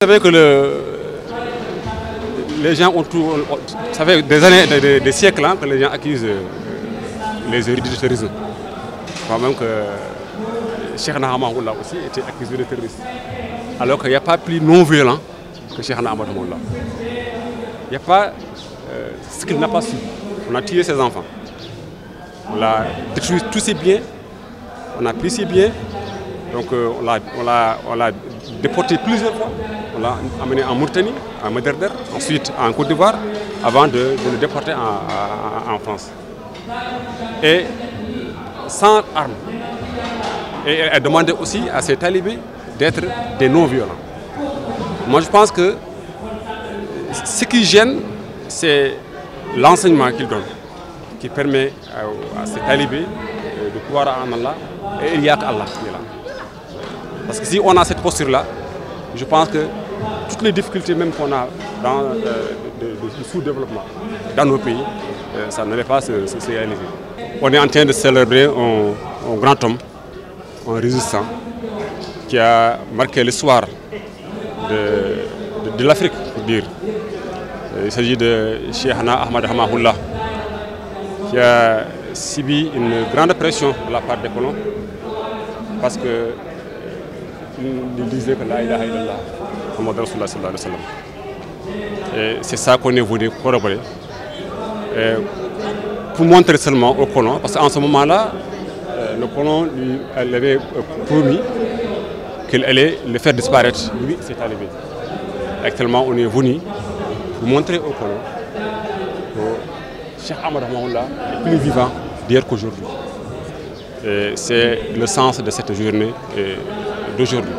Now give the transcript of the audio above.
Vous savez que le, les gens ont tout. Ça fait des années, des, siècles hein, que les gens accusent euh, les érudits de terrorisme. Quand même que Cheikh Nahamahoula aussi était accusé de terrorisme. Alors qu'il n'y a pas plus non violent que Cheikh Nahamahoula. Il n'y a pas euh, ce qu'il n'a pas su. On a tué ses enfants. On a détruit tous ses biens. On a pris ses biens. Donc euh, on l'a déporté plusieurs fois. On l'a amené en Mauritanie, à Mederder, ensuite en Côte d'Ivoire, avant de, le déporter en, France. Et sans armes. Et elle demandait aussi à ces talibés d'être des non-violents. Moi je pense que ce qui gêne, c'est l'enseignement qu'ils donnent, qui permet à, ces talibés de croire en Allah. Et il n'y a qu'Allah qui est là. Parce que si on a cette posture-là, je pense que toutes les difficultés même qu'on a dans euh, sous-développement dans nos pays, euh, ça n'allait pas se, se, se, réaliser. On est en train de célébrer un, grand homme, un résistant, qui a marqué l'histoire de, l'Afrique, pour dire. Il s'agit de Cheikh Ahmad Hamahullah, qui a subi une grande pression de la part des colons, parce que il disait que la ilaha illallah, Muhammad Rasulullah sallallahu alayhi sallam. C'est ça qu'on est venu corroborer. Pour montrer seulement aux colons, parce qu'en ce moment-là, le colon lui avait promis qu'il allait le faire disparaître, lui, c'est talibé. Actuellement, on est venu pour montrer aux colons que Cheikh Ahmad est plus vivant d'hier qu'aujourd'hui. C'est le sens de cette journée d'aujourd'hui.